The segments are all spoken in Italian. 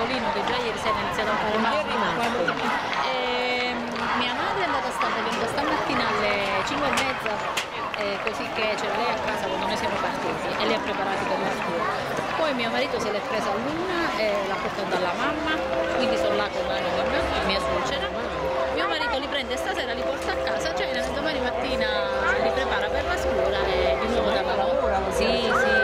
piccolino che già ieri sera ha iniziato a fare male. E, mia madre è andata a stare venuta stamattina alle 5 e mezza, eh, così che c'era lei a casa quando noi siamo partiti e li ha preparati per la scuola. Poi mio marito se l'è presa l'una e l'ha portata dalla mamma, quindi sono là con la nonna, mia suocera. Mio marito li prende stasera, li porta a casa, e domani mattina li prepara per la scuola e di nuovo lavoro. Sì, sì, sì.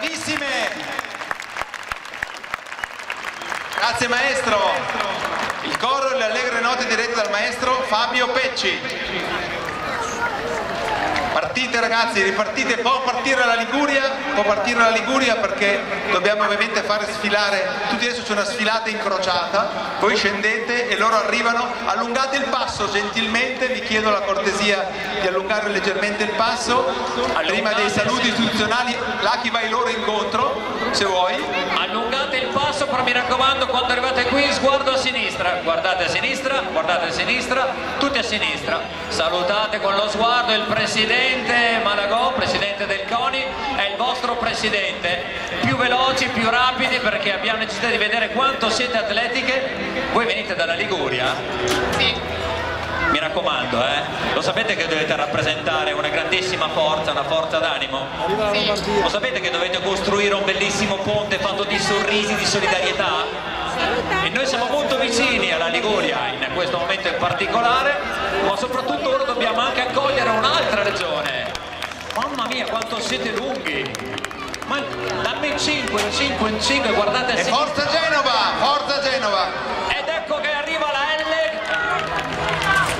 Bravissime! Grazie maestro! Il coro e le allegre note dirette dal maestro Fabio Pecci. Partite ragazzi, ripartite, può partire la Liguria, può partire la Liguria perché dobbiamo ovviamente fare sfilare, tutti adesso c'è una sfilata incrociata, voi scendete e loro arrivano, allungate il passo gentilmente, vi chiedo la cortesia di allungare leggermente il passo, prima dei saluti istituzionali, là chi va loro incontro, se vuoi. Allungate il passo, però mi raccomando, quando arrivate qui, sguardo a sinistra. Guardate a sinistra, guardate a sinistra, tutti a sinistra. Salutate con lo sguardo il presidente Malagò, presidente del CONI, è il vostro presidente. Più veloci, più rapidi, perché abbiamo necessità di vedere quanto siete atletiche. Voi venite dalla Liguria? Sì. Mi raccomando, eh? Lo sapete che dovete rappresentare una grandissima forza, una forza d'animo? Lo sapete che dovete costruire un bellissimo ponte fatto di sorrisi, di solidarietà? E noi siamo molto vicini alla Liguria in questo momento in particolare, ma soprattutto ora dobbiamo anche accogliere un'altra regione. Mamma mia, quanto siete lunghi! Ma dammi il 5, il 5, il 5, guardate E forza Genova, forza Genova! Ed ecco che arriva la L.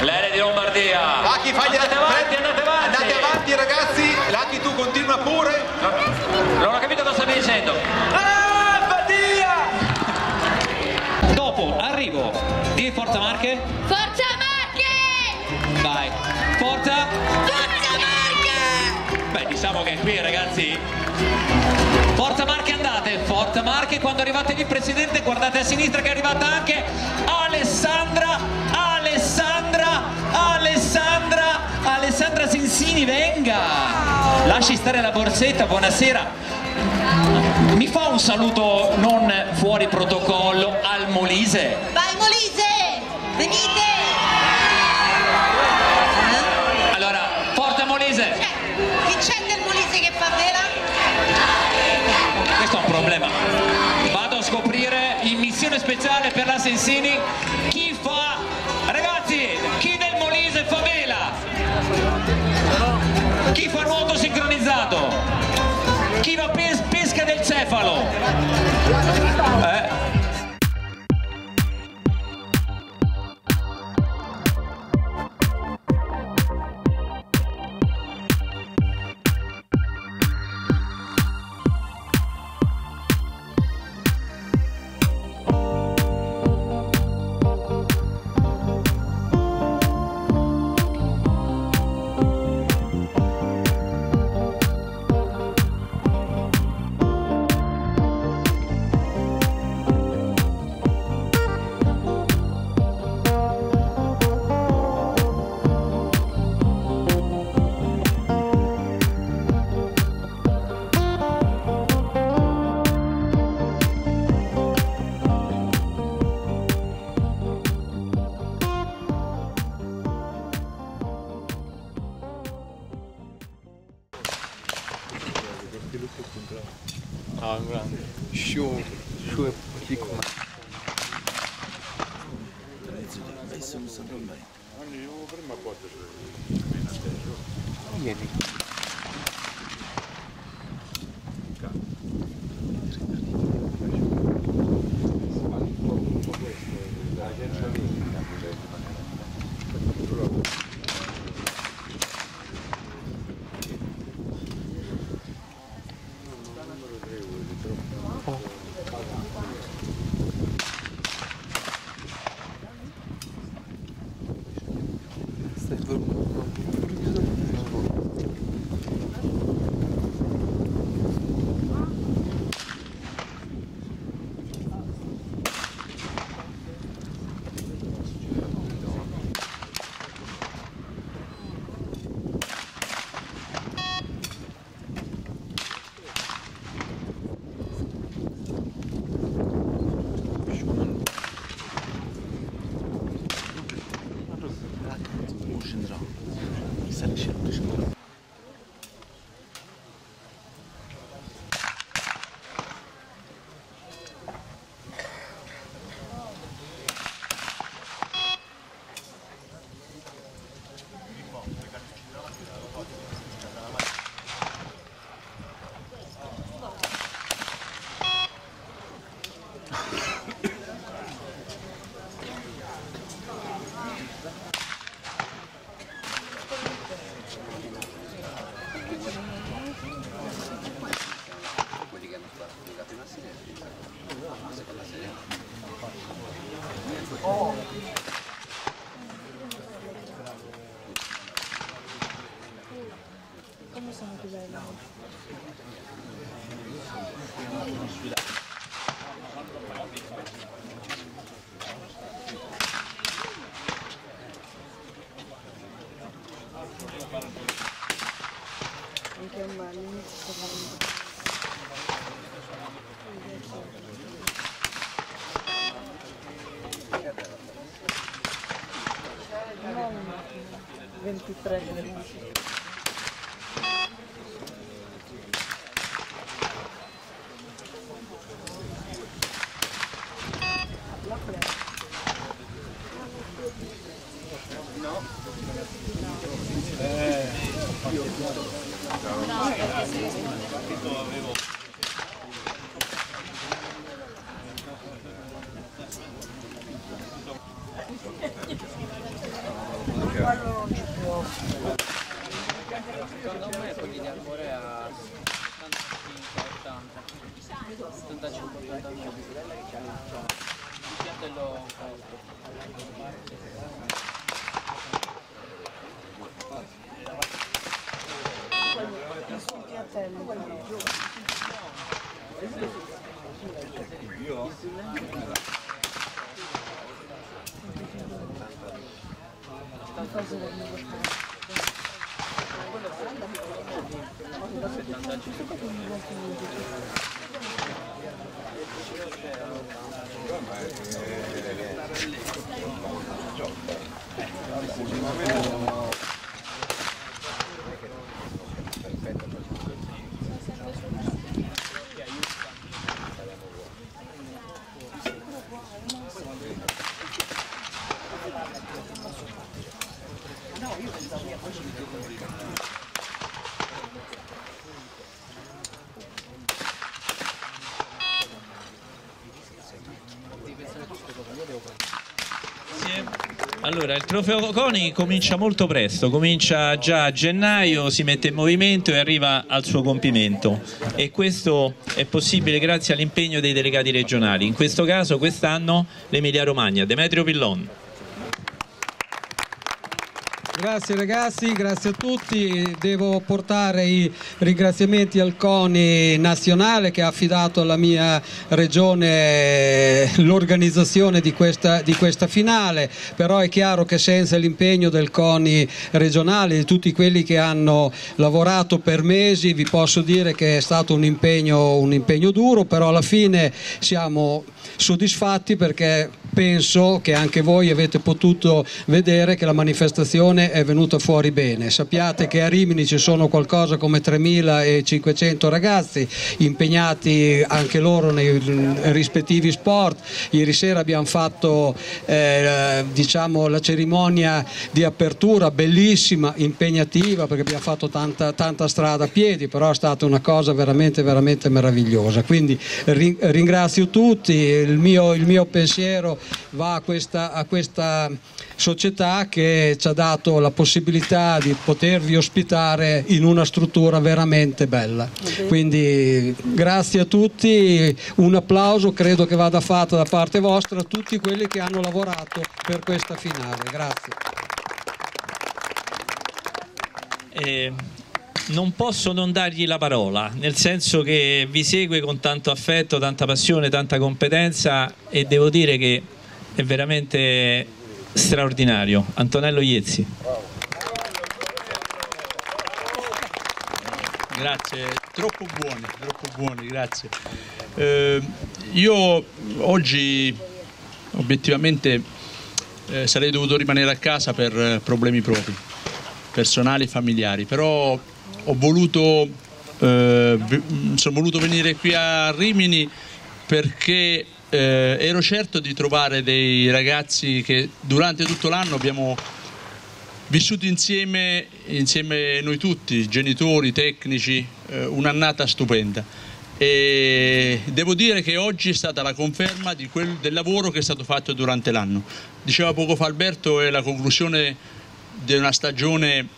L'L di Lombardia. Lucky fagli andate avanti, andate avanti. Andate avanti ragazzi, Lucky tu continua pure. Non ho capito cosa stai dicendo. Ah, Badia! Dopo arrivo di Forza Marche. Forza Marche! Vai. Forza. Forza Marche! Beh, diciamo che qui ragazzi. Forza Marche andate, Forza Marche, quando arrivate lì Presidente guardate a sinistra che è arrivata anche Alessandra, Alessandra, Alessandra, Alessandra Sensini, venga! Lasci stare la borsetta, buonasera. Mi fa un saluto non fuori protocollo al Molise. Vai Molise! Venite! Allora, forza Molise! Eh, chi c'è del Molise che fa vela? Questo è un problema. Vado a scoprire in missione speciale per la Sensini Chi fa nuoto sincronizzato? Chi va pes- pesca del cefalo? Este, Después, tutte le 这个衣服 Allora, il trofeo CONI comincia molto presto, comincia già a gennaio, si mette in movimento e arriva al suo compimento e questo è possibile grazie all'impegno dei delegati regionali, in questo caso quest'anno l'Emilia Romagna, Demetrio Pillon. Grazie ragazzi, grazie a tutti. Devo portare i ringraziamenti al CONI nazionale che ha affidato alla mia regione l'organizzazione di questa, di questa finale, però è chiaro che senza l'impegno del CONI regionale, di tutti quelli che hanno lavorato per mesi, vi posso dire che è stato un impegno, un impegno duro, però alla fine siamo soddisfatti perché penso che anche voi avete potuto vedere che la manifestazione è venuta fuori bene. Sappiate che a Rimini ci sono qualcosa come 3.500 ragazzi impegnati anche loro nei rispettivi sport. Ieri sera abbiamo fatto eh, diciamo, la cerimonia di apertura bellissima, impegnativa perché abbiamo fatto tanta, tanta strada a piedi, però è stata una cosa veramente, veramente meravigliosa. Quindi ringrazio tutti, il mio, il mio pensiero va a questa, a questa società che ci ha dato la possibilità di potervi ospitare in una struttura veramente bella. Quindi grazie a tutti, un applauso credo che vada fatto da parte vostra a tutti quelli che hanno lavorato per questa finale. Grazie. Eh, non posso non dargli la parola, nel senso che vi segue con tanto affetto, tanta passione, tanta competenza e devo dire che è veramente straordinario. Antonello Iezzi. Grazie, troppo buoni, troppo buoni, grazie. Eh, io oggi obiettivamente eh, sarei dovuto rimanere a casa per eh, problemi propri, personali e familiari, però ho voluto, eh, sono voluto venire qui a Rimini perché eh, ero certo di trovare dei ragazzi che durante tutto l'anno abbiamo vissuto insieme, insieme noi tutti, genitori, tecnici, eh, un'annata stupenda. E devo dire che oggi è stata la conferma quel, del lavoro che è stato fatto durante l'anno. Diceva poco fa Alberto, è la conclusione di una stagione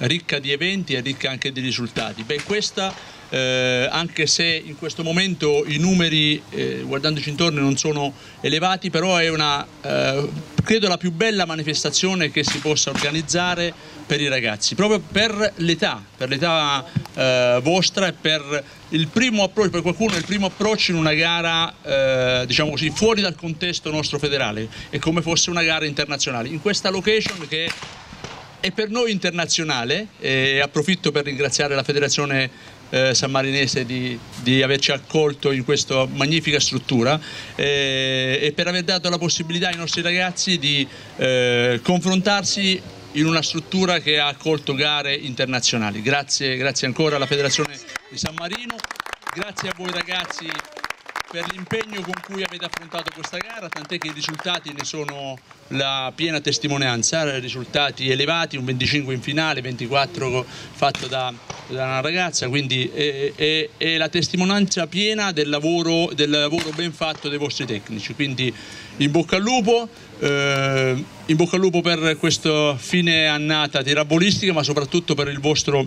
ricca di eventi e ricca anche di risultati. Beh, questa eh, anche se in questo momento i numeri, eh, guardandoci intorno, non sono elevati, però è una, eh, credo la più bella manifestazione che si possa organizzare per i ragazzi, proprio per l'età, per l'età eh, vostra e per il primo approccio, per qualcuno è il primo approccio in una gara, eh, diciamo così, fuori dal contesto nostro federale, è come fosse una gara internazionale. In questa location che è per noi internazionale e approfitto per ringraziare la Federazione eh, Sammarinese di, di, averci accolto in questa magnifica struttura eh, e per aver dato la possibilità ai nostri ragazzi di eh, confrontarsi in una struttura che ha accolto gare internazionali. Grazie, grazie ancora alla Federazione di San Marino, grazie a voi ragazzi per l'impegno con cui avete affrontato questa gara, tant'è che i risultati ne sono la piena testimonianza, risultati elevati, un 25 in finale, 24 fatto da, da una ragazza, quindi è, è, è, la testimonianza piena del lavoro, del lavoro ben fatto dei vostri tecnici, quindi in bocca al lupo, eh, in bocca al lupo per questa fine annata tirabolistica, ma soprattutto per il vostro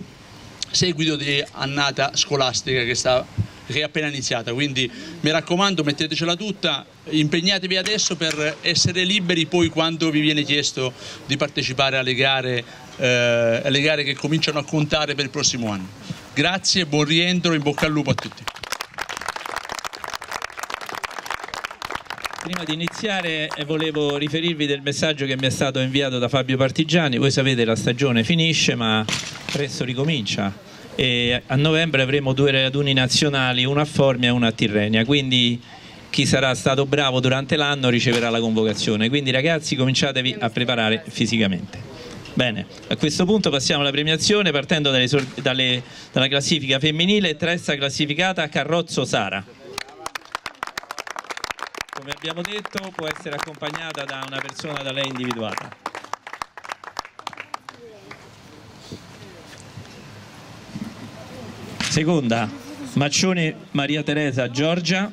seguito di annata scolastica che sta che è appena iniziata, quindi mi raccomando mettetecela tutta, impegnatevi adesso per essere liberi poi quando vi viene chiesto di partecipare alle gare, eh, alle gare che cominciano a contare per il prossimo anno. Grazie, buon rientro, in bocca al lupo a tutti. Prima di iniziare eh, volevo riferirvi del messaggio che mi è stato inviato da Fabio Partigiani, voi sapete la stagione finisce ma presto ricomincia e a novembre avremo due raduni nazionali, uno a Formia e uno a Tirrenia, quindi chi sarà stato bravo durante l'anno riceverà la convocazione, quindi ragazzi cominciatevi a preparare fisicamente. Bene, a questo punto passiamo alla premiazione partendo dalle, dalle, dalla classifica femminile, terza classificata Carrozzo Sara. Come abbiamo detto può essere accompagnata da una persona da lei individuata. Seconda, Maccione Maria Teresa Giorgia.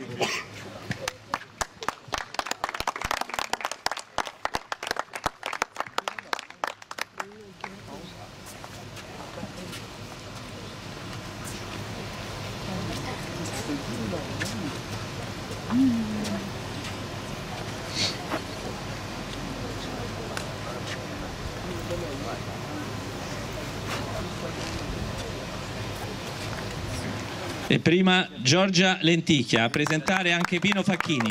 Prima Giorgia Lenticchia, a presentare anche Pino Facchini.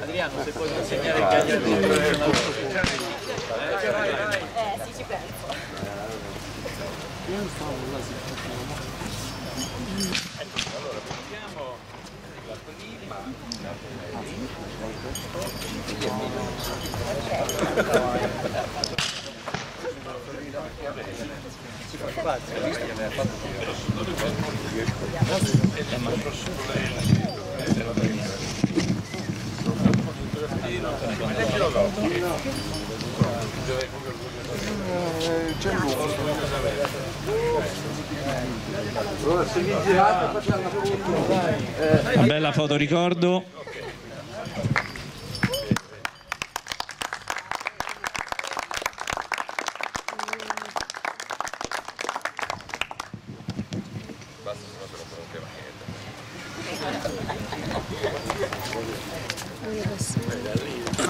Adriano, se puoi consegnare il cagliarino. Eh, ecco. eh, sì, ci penso. Ecco, allora, vediamo. Eh, c'è l'uomo. Una bella foto ricordo.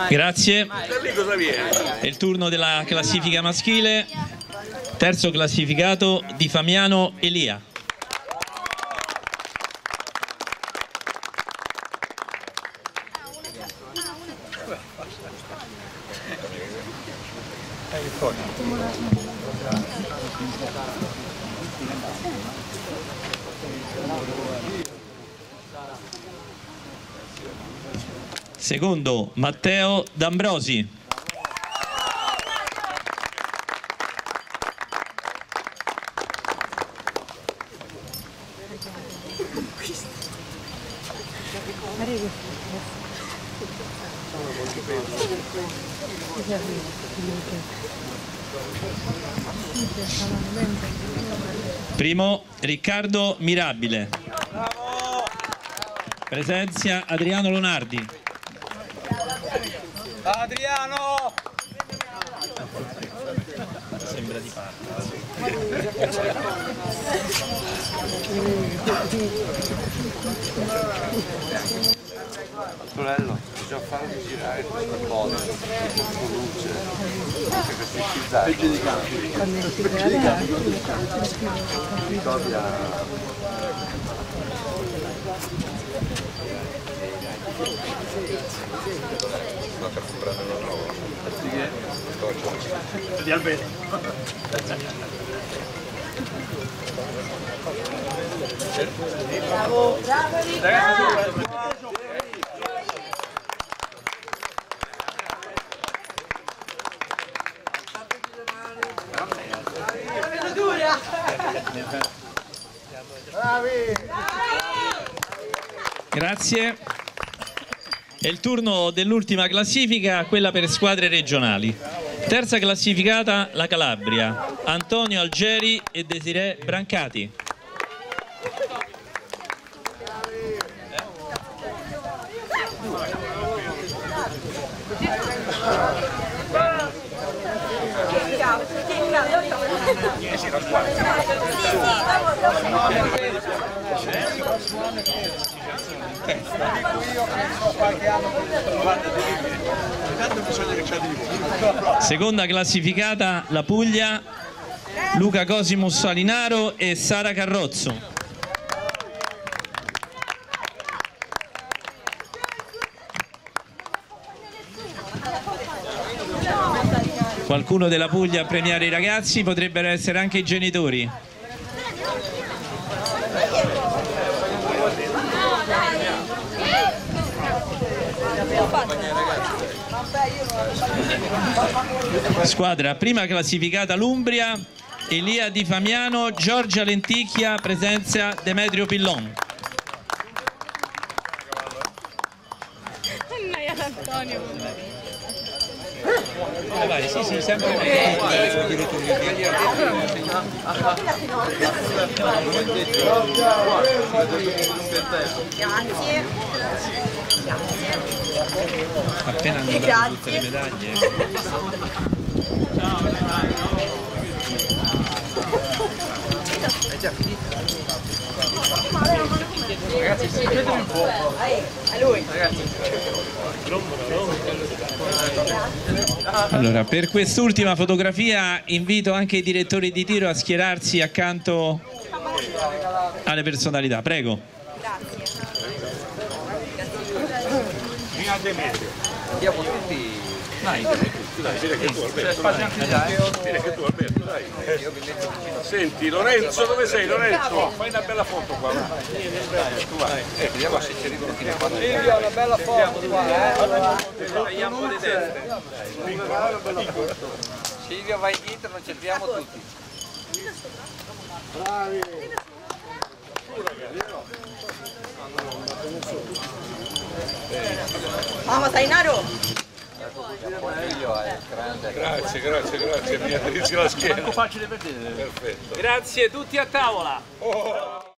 Grazie. È il turno della classifica maschile. Terzo classificato di Famiano Elia. Secondo Matteo D'Ambrosi. Primo Riccardo Mirabile. Presenza Adriano Lonardi. Adriano! Sembra di parte. Antonello, bisogna farli girare questa cosa con luce, perché si schizzare. Peggio di campi. Peggio di campi. Ricordi a... Di Albero. Bravo, bravo, Grazie. È il turno dell'ultima classifica, quella per squadre regionali. Terza classificata la Calabria, Antonio Algeri e Desiree Brancati. Seconda classificata la Puglia, Luca Cosimo Salinaro e Sara Carrozzo. Qualcuno della Puglia a premiare i ragazzi potrebbero essere anche i genitori. Squadra prima classificata l'Umbria, Elia Di Famiano, Giorgia Lenticchia, presenza Demetrio Pillon. Vai, sì, sì, sempre Grazie. appena hanno dato tutte le medaglie. Ragazzi, siete un po'. A lui. Allora, per quest'ultima fotografia invito anche i direttori di tiro a schierarsi accanto alle personalità. Prego. Andiamo tutti... Dai, vieni che tu Alberto. dai. Vieni che tu Alberto, dai. Senti, Lorenzo, dove sei Lorenzo? Fai una bella foto qua. va. Tu vai. Eh, vediamo se ci arriva Silvia, una bella foto qua, Silvia vai dietro, non ci arriviamo tutti. Vamos, Tainaro! Grazie, grazie, grazie, mi accarizzi la schiena. facile vedere. Perfetto. Grazie tutti a tavola.